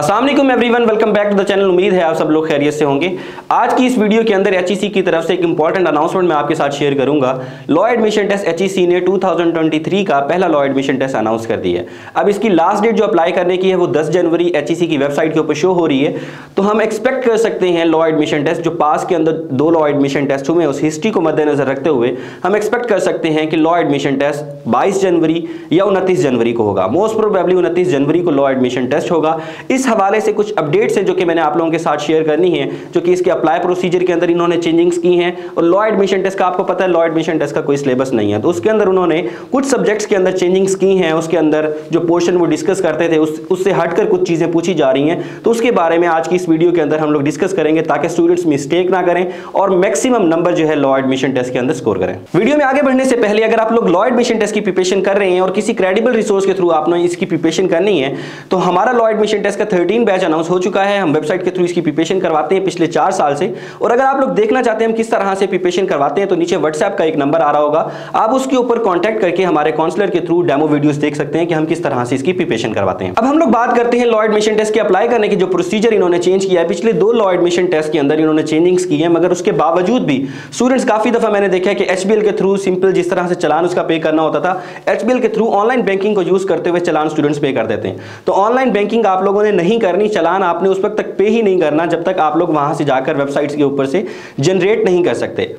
Aslam everyone welcome back to the channel उम्मीद है आप सब लोग खैरियत से होंगे। आज की इस वीडियो के अंदर एच की तरफ़ से एक इंपॉर्टेंट अनाउंसमेंट मैं आपके साथ शेयर करूँगा। लॉ एडमिशन टेस्ट एच ने 2023 का पहला लॉ एडमिशन टेस्ट अनाउंस कर दिया है। अब इसकी लास्ट डेट जो अप्लाई करने की है, वो 10 जनवरी एच की वेबसाइट के ऊपर शो हो रही है। तो हम एक्सपेक्ट कर सकते हैं लॉ एडमिशन टेस्ट जो पास के अंदर दो लॉ एडमिशन टेस्ट हुए उस हिस्ट्री को मद्देनजर रखते हुए हम एक्सपेक्ट कर सकते हैं कि लॉ एडमिशन टेस्ट बाईस जनवरी या उनतीस जनवरी को होगा। मोस्ट प्रोबेबली उनतीस जनवरी को लॉ एडमिशन टेस्ट होगा। इस हवाले से कुछ अपडेट्स हैं जो कि मैंने आप लोगों के साथ शेयर करनी है, जो कि इसके अप्लाई प्रोसीजर के अंदर इन्होंने चेंजिंग्स की हैं और लॉ एडमिशन टेस्ट का आपको पता है लॉ एडमिशन टेस्ट का कोई सिलेबस नहीं है। तो उसके अंदर उन्होंने कुछ सब्जेक्ट्स के अंदर चेंजिंग्स की हैं, उसके अंदर जो पोर्शन वो डिस्कस करते थे, उस, उससे हटकर कुछ चीज़ें पूछी जा रही हैं। तो उसके बारे में आज की इस वीडियो के अंदर हम लोग डिस्कस करेंगे ताकि स्टूडेंट्स मिस्टेक ना करें और मैक्सिमम नंबर जो है लॉ एडमिशन टेस्ट के अंदर स्कोर करें। वीडियो में आगे बढ़ने से पहले अगर आप लोग लॉ एडमिशन टेस्ट की प्रिपरेशन कर रहे हैं और किसी क्रेडिबल रिसोर्स के थ्रू आपने इसकी प्रिपरेशन करनी है तो हमारा लॉ एडमिशन टेस्ट का थर्टीन बैच अनाउंस हो चुका है। हम वेबसाइट के थ्रू इसकी प्रिपरेशन करवाते हैं पिछले चार साल से। और अगर आप लोग देखना चाहते हैं हम किस तरह से प्रिपरेशन करवाते हैं तो नीचे व्हाट्सएप का एक नंबर आ रहा होगा। आप उसके ऊपर कॉन्टैक्ट करके हमारे काउंसलर के थ्रू डेमो वीडियोस देख सकते हैं कि हम किस तरह से इसकी प्रिपरेशन करवाते हैं। अब हम लोग बात करते हैं लॉ एडमिशन टेस्ट के अप्लाई करने की। जो प्रोसीजर इन्होंने चेंज किया है, पिछले दो लॉ एडमिशन टेस्ट के अंदर इन्होंने चेंजिंग्स की है। मगर उसके बावजूद भी स्टूडेंट्स काफ़ी दफ़ा मैंने देखा कि एच के थ्रू सिंपल जिस तरह से चलान उसका पे करना होता था एच के थ्रू ऑनलाइन बैंकिंग को यूज़ करते हुए चलान स्टूडेंट्स पे कर देते हैं। तो ऑनलाइन बैंकिंग आप लोगों ने नहीं करनी, चलान आपने उस वक्त तक पे ही नहीं करना जब तक आप लोग वहाँ से जाकर वेबसाइट्स के ऊपर से जनरेट नहीं कर सकते।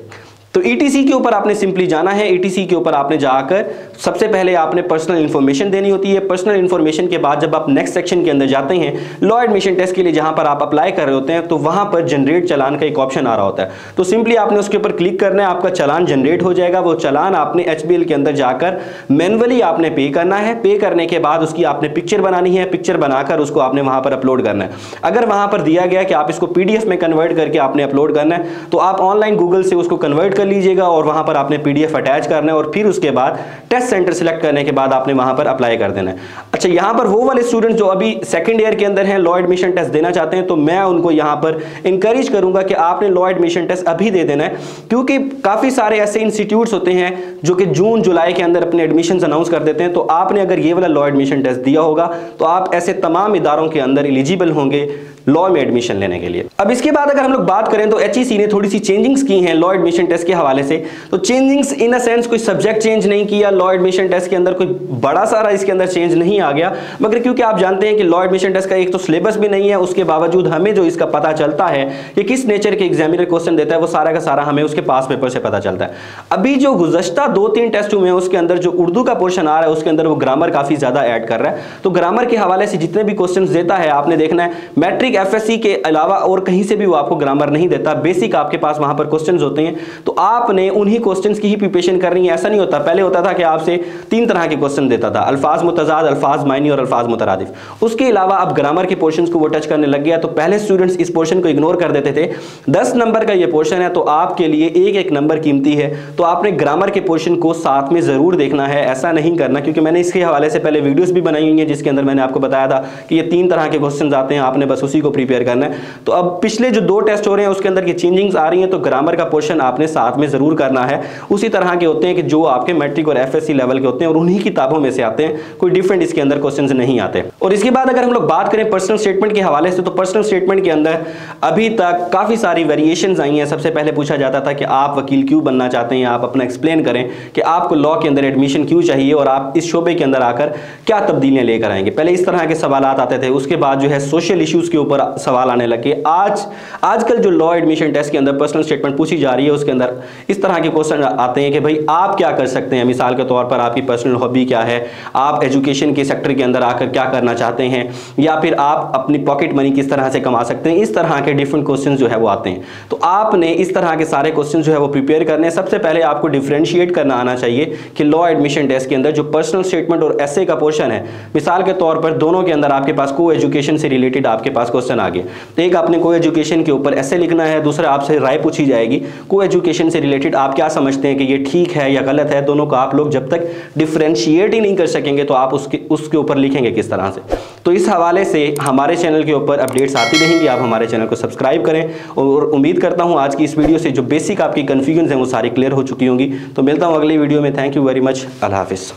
तो ईटीसी e के ऊपर आपने सिंपली जाना है। ईटीसी e के ऊपर आपने जाकर सबसे पहले आपने पर्सनल इन्फॉर्मेशन देनी होती है। पर्सनल इन्फॉर्मेशन के बाद जब आप नेक्स्ट सेक्शन के अंदर जाते हैं लॉ एडमिशन टेस्ट के लिए जहाँ पर आप अप्लाई कर रहे होते हैं तो वहाँ पर जनरेट चलान का एक ऑप्शन आ रहा होता है। तो सिंपली आपने उसके ऊपर क्लिक करना है, आपका चलान जनरेट हो जाएगा। वो चलान आपने HBL के अंदर जाकर मैनुअली आपने पे करना है। पे करने के बाद उसकी आपने पिक्चर बनानी है। पिक्चर बनाकर उसको आपने वहाँ पर अपलोड करना है। अगर वहाँ पर दिया गया कि आप इसको पीडीएफ में कन्वर्ट करके आपने अपलोड करना है तो आप ऑनलाइन गूगल से उसको कन्वर्ट कर लीजिएगा और वहाँ पर आपने पीडीएफ अटैच करना है और फिर उसके बाद टेस्ट सेंटर सेलेक्ट करने के बाद आपने वहाँ पर अप्लाई कर देना है। अच्छा यहाँ पर वो वाले स्टूडेंट जो अभी सेकंड ईयर के अंदर हैं लॉ एडमिशन टेस्ट देना चाहते हैं तो मैं उनको यहाँ पर इंकरेज करूँगा कि आपने लॉ एडमिशन टेस्ट अभी दे देना है, क्योंकि काफ़ी सारे ऐसे इंस्टीट्यूट्स होते हैं जो कि जून, जुलाई के अंदर अपने एडमिशन अनाउंस कर देते हैं तो आपने अगर ये वाला लॉ एडमिशन टेस्ट दिया होगा तो आप ऐसे तमाम इदारों के अंदर एलिजिबल होंगे लॉ में एडमिशन लेने के लिए। अब इसके बाद अगर हम लोग बात करें तो एच e ने थोड़ी सी चेंजिंग्स की हैं लॉ एडमिशन टेस्ट के हवाले से। तो चेंजिंग्स इन अ सेंस कोई सब्जेक्ट चेंज नहीं किया लॉ एडमिशन टेस्ट के अंदर कोई बड़ा सारा इसके अंदर चेंज नहीं आ गया। मगर क्योंकि आप जानते हैं कि लॉ एडमिशन टेस्ट का एक तो सिलेबस भी नहीं है, उसके बावजूद हमें जो इसका पता चलता है कि किस नेचर के एग्जामिनर क्वेश्चन देता है, वो सारा का सारा हमें उसके पास पेपर से पता चलता है। अभी जो गुजश्ता दो तीन टेस्ट हुए हैं, उसके अंदर जो उर्दू का पोर्शन आ रहा है, उसके अंदर वो ग्रामर काफ़ी ज़्यादा ऐड कर रहा है। तो ग्रामर के हवाले से जितने भी क्वेश्चन देता है, आपने देखना है मैट्रिक एफ़ के अलावा और कहीं से भी वो आपको ग्रामर नहीं देता। बेसिक आपके पास वहाँ पर क्वेश्चन होते हैं। तो आपने उन्हीं क्वेश्चन की ही प्रिपरेशन करनी है। ऐसा नहीं होता। पहले होता था कि आपसे तीन तरह के क्वेश्चन देता था। अल्फाज मुतजाद, अल्फाज मायनी और अल्फाज मुतरदिफ। उसके अलावा अब ग्रामर के पोर्शन को वो टच करने लग गया। तो पहले स्टूडेंट्स इस पोर्शन को इग्नोर कर देते थे। दस नंबर का ये पोर्शन है। तो आपके लिए एक एक नंबर कीमती है। तो आपने ग्रामर के पोर्शन को साथ में ज़रूर देखना है। ऐसा नहीं करना, क्योंकि मैंने इसके हवाले से पहले वीडियोस भी बनाई हुई है, जिसके अंदर मैंने आपको बताया था कि ये तीन तरह के क्वेश्चन आते हैं। आपने बस उसी को प्रिपेयर करना है। तो अब पिछले जो दो टेस्ट हो रहे हैं, उसके अंदर की चेंजिंग्स आ रही हैं। तो ग्रामर का पोर्शन आपने साथ में ज़रूर करना है। उसी तरह के होते हैं कि जो आपके मैट्रिक और एफएससी लेवल के होते हैं और उन्हीं किताबों में से आते हैं, कोई डिफरेंट इसके अंदर क्वेश्चन नहीं आते। और इसके बाद अगर हम लोग बात करें पर्सनल स्टेटमेंट के हवाले से तो पर्सनल स्टेटमेंट के अंदर अभी तक काफ़ी सारी वेरिएशन आई हैं। सबसे पहले पूछा जाता था कि आप वकील क्यों बनना चाहते हैं, आप अपना एक्सप्लेन करें कि आपको लॉ के अंदर एडमिशन क्यों चाहिए और आप इस शोबे के अंदर आकर क्या तब्दीलियाँ लेकर आएँगे। पहले इस तरह के सवाल आते थे, उसके बाद जो है सोशल इश्यूज़ के ऊपर सवाल आने लगे। आज, आजकल जो लॉ एडमिशन टेस्ट के अंदर पर्सनल स्टेटमेंट पूछी जा रही है, उसके अंदर इस तरह के क्वेश्चन आते हैं कि भाई आप क्या कर सकते हैं? मिसाल के तौर पर आपकी पर्सनल हॉबी क्या है? आप एजुकेशन के सेक्टर के अंदर आकर क्या करना चाहते हैं? या फिर आप अपनी पॉकेट मनी किस तरह से कमा सकते हैं? इस तरह के डिफरेंट क्वेश्चन जो है वो आते हैं। तो आपने इस तरह के सारे क्वेश्चन जो है वो प्रिपेयर करने सबसे पहले आपको डिफ्रेंशिएट करना आना चाहिए कि लॉ एडमिशन टेस्ट के अंदर जो पर्सनल स्टेटमेंट और ऐसे का पोर्शन है, मिसाल के तौर पर दोनों के अंदर आपके पास को एजुकेशन से रिलेटेड आपके पास क्वेश्चन आ गए। एक आपने को एजुकेशन के ऊपर ऐसे लिखना है, दूसरा आपसे राय पूछी जाएगी। को एजुकेशन से रिलेटेड आप क्या समझते हैं कि ये ठीक है या गलत है? दोनों को आप लोग जब तक डिफ्रेंशिएट ही नहीं कर सकेंगे तो आप उसके उसके ऊपर लिखेंगे किस तरह से। तो इस हवाले से हमारे चैनल के ऊपर अपडेट्स आती रहेंगी। आप हमारे चैनल को सब्सक्राइब करें और उम्मीद करता हूँ आज की इस वीडियो से जो बेसिक आपकी कन्फ्यूज़न है, वो सारी क्लियर हो चुकी होंगी। तो मिलता हूँ अगली वीडियो में। थैंक यू वेरी मच अल्लाह हाफिज़।